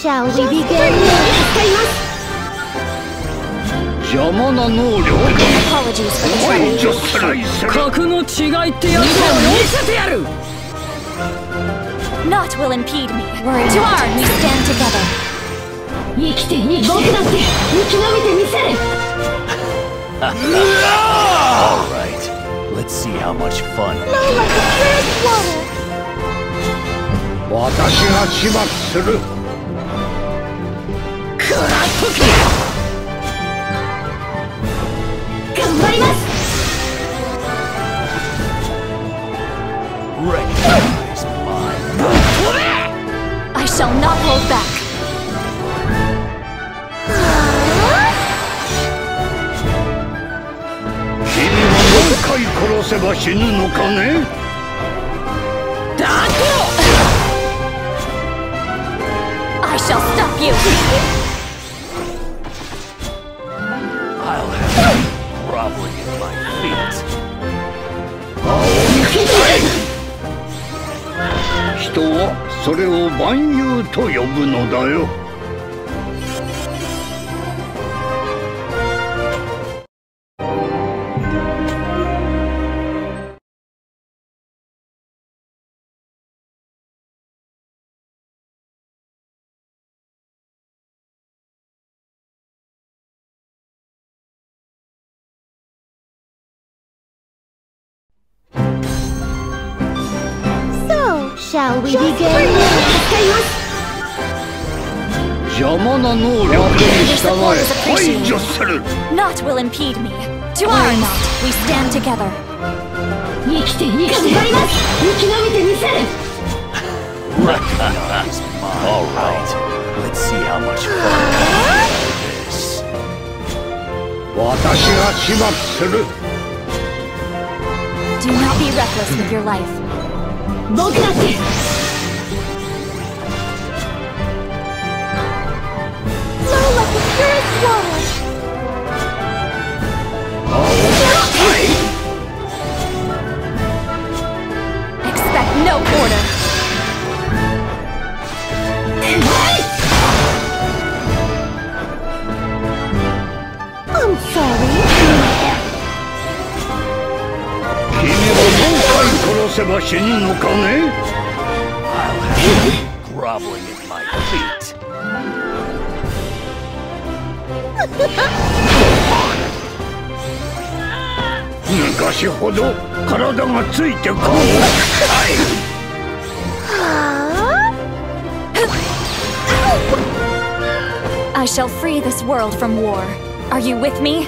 shall we begin? 邪魔な能力 the. 除する格の違いってやつを見せてやる Naught will impede me. To arms, we stand together. 生きて生きて僕だって生き延びてみせる Alright, let's see how much fun. 私が始末する Recognize. I shall not hold back. 君は何回殺せば死ぬのかねだ I shall stop you. I'll have groveling at my feet. 人はそれを万有と呼ぶのだよ。shall we begin? 邪魔な能力に従え排除する Naught will impede me. To arms, we stand together. 生きて生きて頑張ります生き延びてみせる Recognize mine. Alright, let's see how much fun this. 私が始末する Do not be reckless with your life. 僕だってせば死ぬのかね I'll have you groveling at my feet. 昔ほど体がついてこう I shall free this world from war. Are you with me?